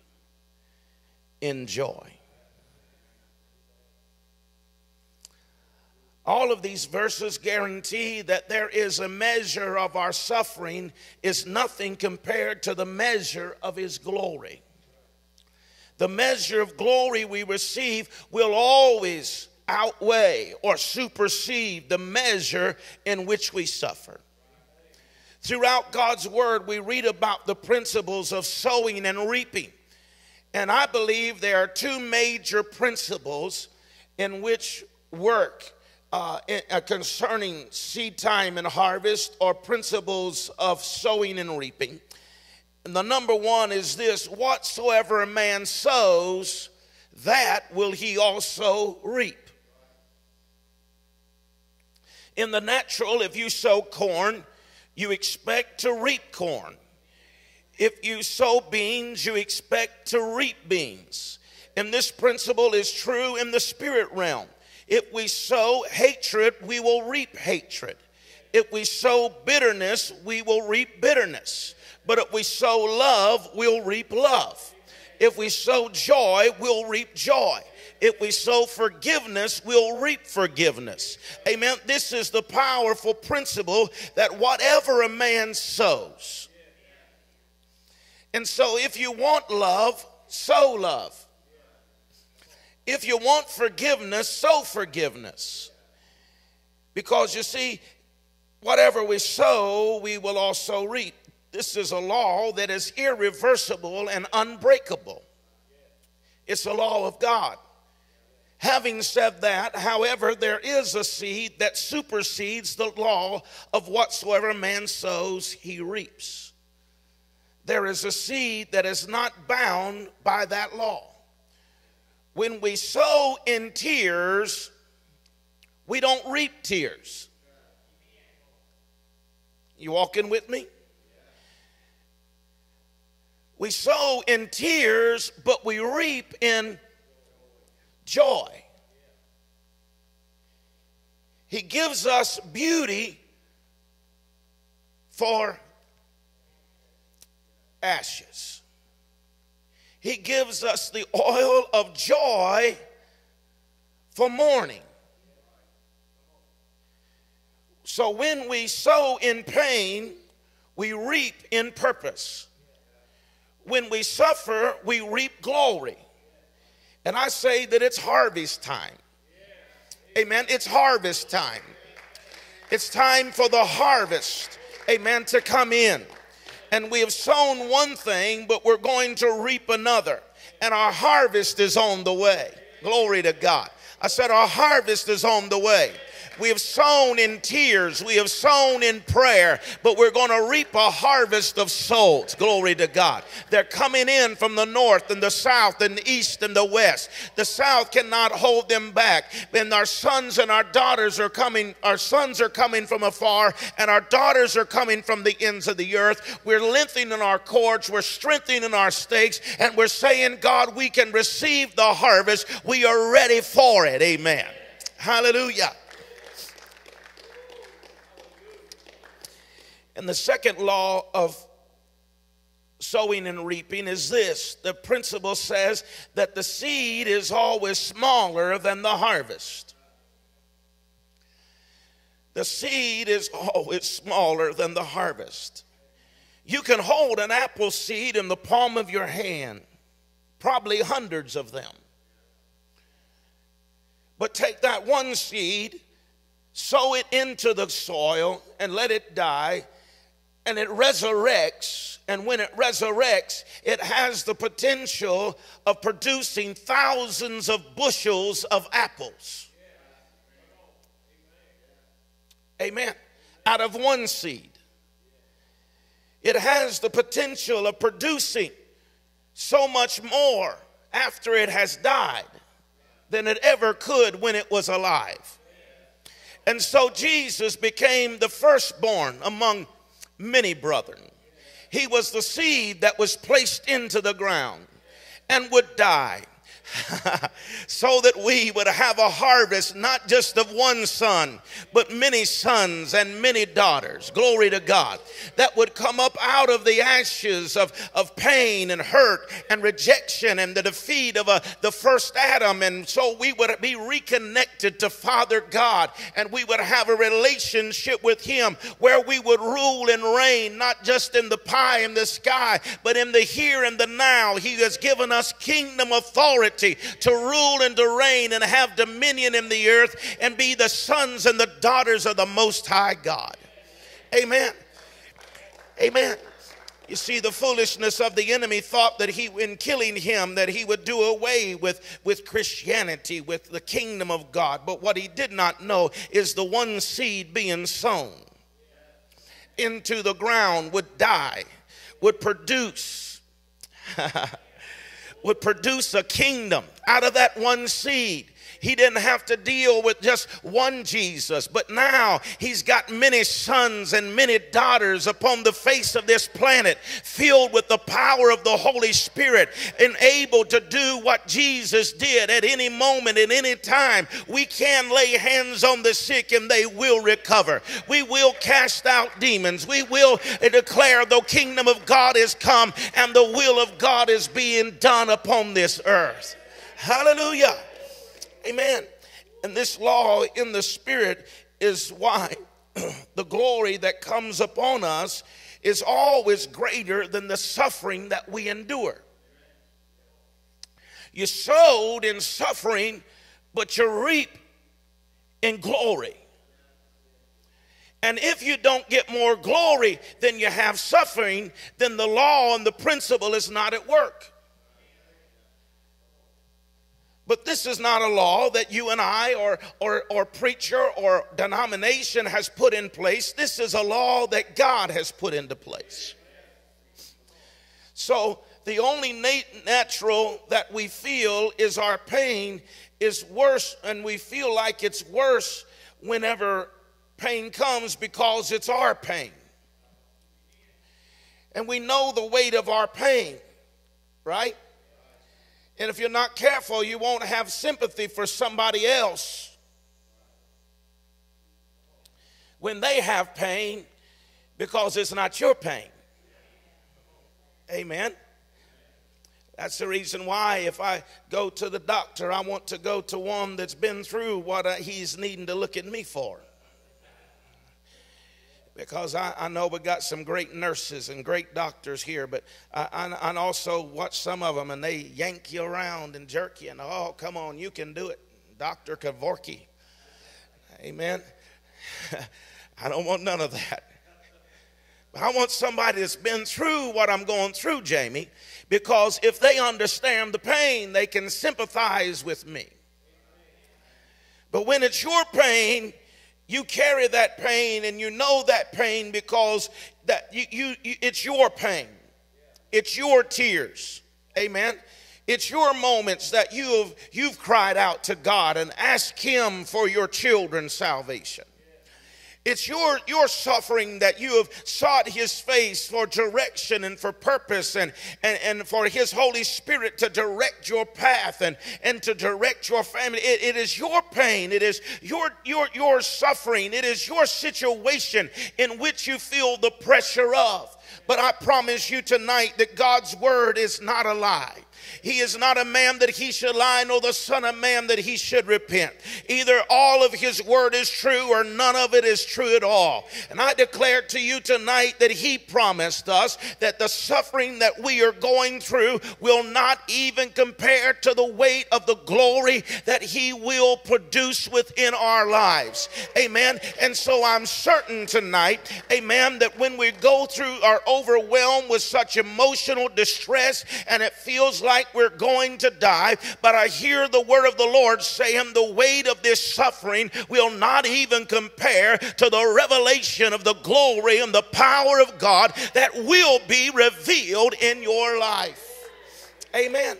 in joy. All of these verses guarantee that there is a measure of our suffering is nothing compared to the measure of his glory. The measure of glory we receive will always outweigh or supersede the measure in which we suffer. Throughout God's word, we read about the principles of sowing and reaping. And I believe there are two major principles in which work uh, uh, concerning seed time and harvest, or principles of sowing and reaping. And the number one is this whatsoever a man sows, that will he also reap. In the natural, if you sow corn, you expect to reap corn. If you sow beans, you expect to reap beans. And this principle is true in the spirit realm. If we sow hatred, we will reap hatred. If we sow bitterness, we will reap bitterness. But if we sow love, we'll reap love. If we sow joy, we'll reap joy. If we sow forgiveness, we'll reap forgiveness. Amen. This is the powerful principle that whatever a man sows. And so, if you want love, sow love. If you want forgiveness, sow forgiveness. Because you see, whatever we sow, we will also reap. This is a law that is irreversible and unbreakable. It's a law of God. Having said that, however, there is a seed that supersedes the law of whatsoever man sows, he reaps. There is a seed that is not bound by that law. When we sow in tears, we don't reap tears. You walking with me? We sow in tears, but we reap in joy. He gives us beauty for ashes. He gives us the oil of joy for mourning. So when we sow in pain, we reap in purpose. When we suffer, we reap glory. And I say that it's harvest time. Amen. It's harvest time. It's time for the harvest, amen, to come in. And we have sown one thing, but we're going to reap another. And our harvest is on the way. Glory to God. I said, Our harvest is on the way. We have sown in tears. We have sown in prayer, but we're going to reap a harvest of souls. Glory to God. They're coming in from the north and the south and the east and the west. The south cannot hold them back. And our sons and our daughters are coming. Our sons are coming from afar, and our daughters are coming from the ends of the earth. We're lengthening our cords. We're strengthening our stakes, and we're saying, God, we can receive the harvest. We are ready for it. Amen. Hallelujah. And the second law of sowing and reaping is this the principle says that the seed is always smaller than the harvest. The seed is always smaller than the harvest. You can hold an apple seed in the palm of your hand, probably hundreds of them. But take that one seed, sow it into the soil, and let it die and it resurrects. And when it resurrects, it has the potential of producing thousands of bushels of apples. Amen. Out of one seed. It has the potential of producing so much more after it has died than it ever could when it was alive. And so Jesus became the firstborn among many brethren. He was the seed that was placed into the ground and would die. so that we would have a harvest not just of one son, but many sons and many daughters. Glory to God. That would come up out of the ashes of, of pain and hurt and rejection and the defeat of a, uh, the first Adam. And so we would be reconnected to Father God and we would have a relationship with Him where we would rule and reign, not just in the pie in the sky, but in the here and the now. He has given us kingdom authority to rule and to reign and have dominion in the earth and be the sons and the daughters of the Most High God. Amen. Amen. You see, the foolishness of the enemy thought that he, in killing him, that he would do away with, with Christianity, with the kingdom of God. But what he did not know is the one seed being sown into the ground would die, would produce would produce a kingdom out of that one seed. He didn't have to deal with just one Jesus, but now he's got many sons and many daughters upon the face of this planet, filled with the power of the Holy Spirit and able to do what Jesus did at any moment, at any time. We can lay hands on the sick and they will recover. We will cast out demons. We will declare the kingdom of God is come and the will of God is being done upon this earth. Hallelujah. Amen. And this law in the Spirit is why the glory that comes upon us is always greater than the suffering that we endure. You sowed in suffering, but you reap in glory. And if you don't get more glory than you have suffering, then the law and the principle is not at work. But this is not a law that you and I or, or, or preacher or denomination has put in place. This is a law that God has put into place. So the only natural that we feel is our pain is worse, and we feel like it's worse whenever pain comes because it's our pain. And we know the weight of our pain, right? And if you're not careful, you won't have sympathy for somebody else when they have pain because it's not your pain. Amen. That's the reason why, if I go to the doctor, I want to go to one that's been through what he's needing to look at me for because I, I, know we got some great nurses and great doctors here, but I, I, I, also watch some of them and they yank you around and jerk you and oh, come on, you can do it, Dr. Kevorkian. Amen. I don't want none of that. I want somebody that's been through what I'm going through, Jamie, because if they understand the pain, they can sympathize with me. But when it's your pain, you carry that pain and you know that pain because that you, you, you it's your pain. It's your tears. Amen. It's your moments that you've you've cried out to God and asked him for your children's salvation. It's your, your suffering that you have sought his face for direction and for purpose and, and, and for his Holy Spirit to direct your path and, and to direct your family. It, it is your pain. It is your, your, your suffering. It is your situation in which you feel the pressure of. But I promise you tonight that God's word is not a lie. He is not a man that he should lie, nor the Son of Man that he should repent. Either all of his word is true or none of it is true at all. And I declare to you tonight that he promised us that the suffering that we are going through will not even compare to the weight of the glory that he will produce within our lives. Amen. And so I'm certain tonight, amen, that when we go through, are overwhelmed with such emotional distress and it feels like we're going to die, but I hear the word of the Lord saying the weight of this suffering will not even compare to the revelation of the glory and the power of God that will be revealed in your life. Amen.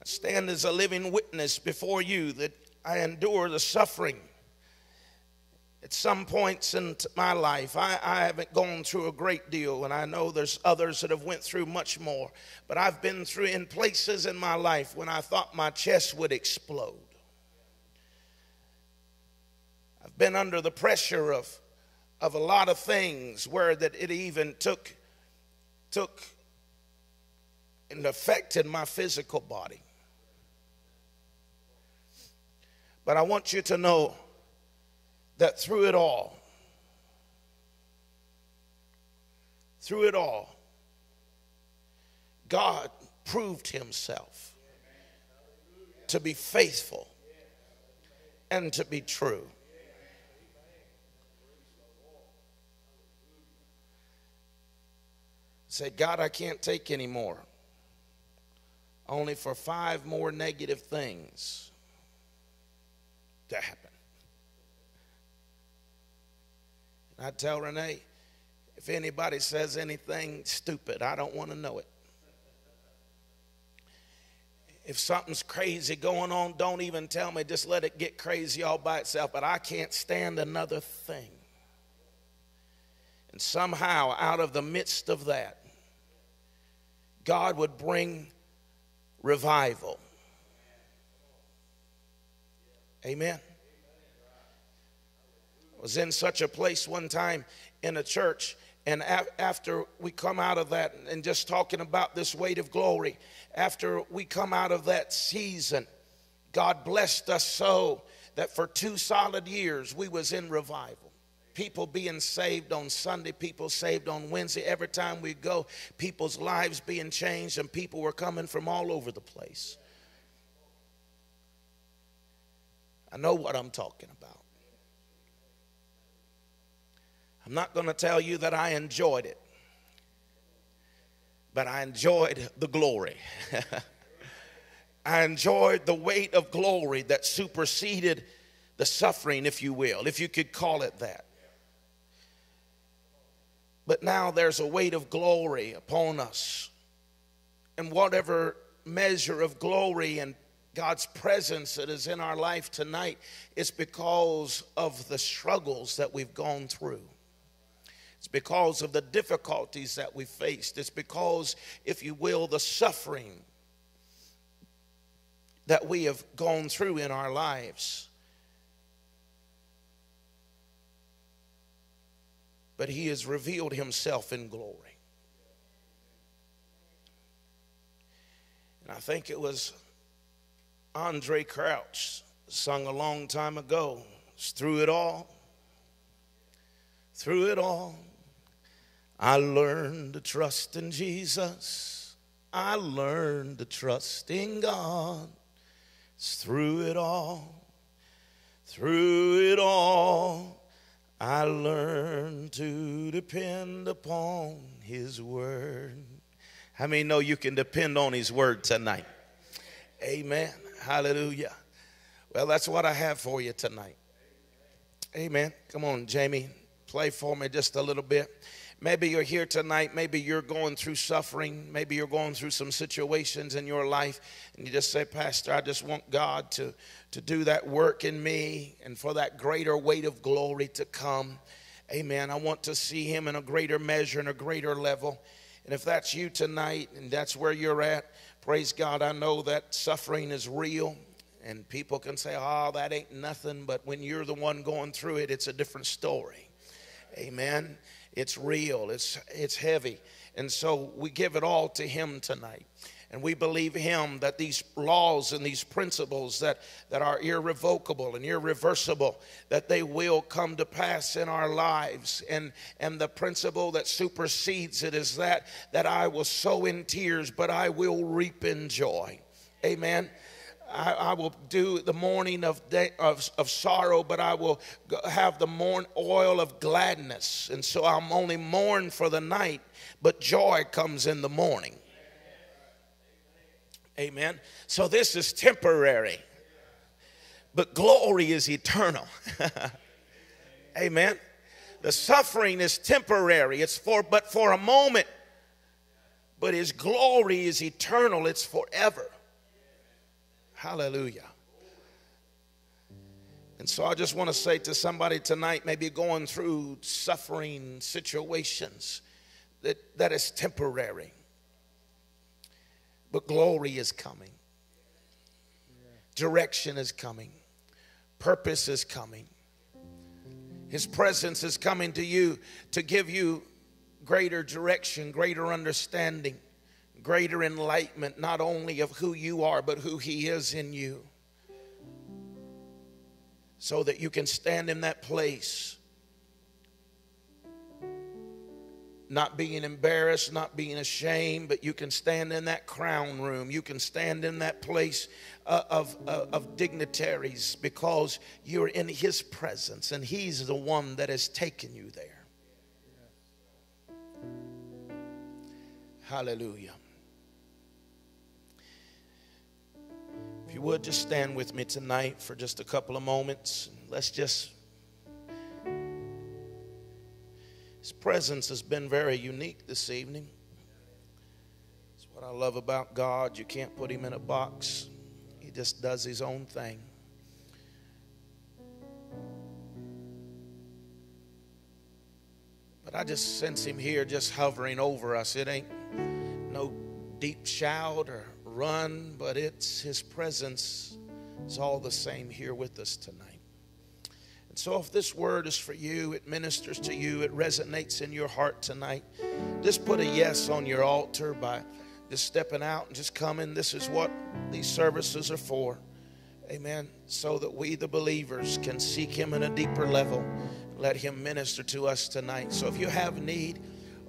I stand as a living witness before you that I endure the suffering at some points in my life I, I, haven't gone through a great deal and i know there's others that have went through much more but i've been through in places in my life when i thought my chest would explode. I've been under the pressure of of a lot of things where that it even took took and affected my physical body. But i want you to know that through it all, through it all, God proved himself to be faithful and to be true. Say, God, I can't take any more. Only for five more negative things to happen. I tell Renee, if anybody says anything stupid, I don't want to know it. If something's crazy going on, don't even tell me. Just let it get crazy all by itself. But I can't stand another thing. And somehow, out of the midst of that, God would bring revival. Amen was in such a place one time in a church and after we come out of that and just talking about this weight of glory after we come out of that season god blessed us so that for two solid years we was in revival. People being saved on sunday people saved on wednesday every time we go people's lives being changed and people were coming from all over the place. I know what i'm talking about I'm not going to tell you that I enjoyed it, but I enjoyed the glory. I enjoyed the weight of glory that superseded the suffering, if you will, if you could call it that. But now there's a weight of glory upon us. And whatever measure of glory and God's presence that is in our life tonight is because of the struggles that we've gone through. It's because of the difficulties that we faced. It's because, if you will, the suffering that we have gone through in our lives. But He has revealed Himself in glory. And I think it was Andraé Crouch sung a long time ago. It's through it all, through it all, I learned to trust in Jesus. I learned to trust in God. through it all, through it all, I learned to depend upon His word. How many know you can depend on His word tonight? Amen. Hallelujah. Well, that's what I have for you tonight. Amen. Come on, Jamie, play for me just a little bit. Maybe you're here tonight. Maybe you're going through suffering. Maybe you're going through some situations in your life. And you just say, Pastor, I just want God to, to do that work in me and for that greater weight of glory to come. Amen. I want to see Him in a greater measure and a greater level. And if that's you tonight and that's where you're at, praise God. I know that suffering is real. And people can say, oh, that ain't nothing. But when you're the one going through it, it's a different story. Amen. It's real, it's, it's heavy. And so we give it all to Him tonight. And we believe Him that these laws and these principles that, that are irrevocable and irreversible, that they will come to pass in our lives. And, and the principle that supersedes it is that, that I will sow in tears, but I will reap in joy. Amen. I, I, will do the mourning of, day, of, of sorrow, but I will have the mourn oil of gladness. And so I'm only mourn for the night, but joy comes in the morning. Amen. So this is temporary, but glory is eternal. Amen. The suffering is temporary, it's for but for a moment, but his glory is eternal, it's forever. Hallelujah. And so I just want to say to somebody tonight, maybe going through suffering situations, that, that is temporary. But glory is coming, direction is coming, purpose is coming. His presence is coming to you to give you greater direction, greater understanding greater enlightenment, not only of who you are, but who He is in you. So that you can stand in that place, not being embarrassed, not being ashamed, but you can stand in that crown room. You can stand in that place uh, of, of, uh, of dignitaries because you're in His presence and He's the one that has taken you there. Hallelujah. If you would just stand with me tonight for just a couple of moments. Let's just. His presence has been very unique this evening. It's what I love about God. You can't put him in a box, he just does his own thing. But I just sense him here just hovering over us. It ain't no deep shout or run, but it's His presence is all the same here with us tonight. And so, if this word is for you, it ministers to you, it resonates in your heart tonight, just put a yes on your altar by just stepping out and just coming. This is what these services are for. Amen. So that we, the believers, can seek Him in a deeper level. Let Him minister to us tonight. So, if you have need,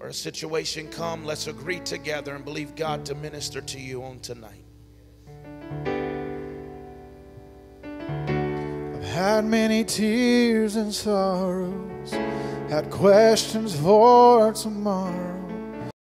or a situation come, let's agree together and believe God to minister to you on tonight. I've had many tears and sorrows, had questions for tomorrow.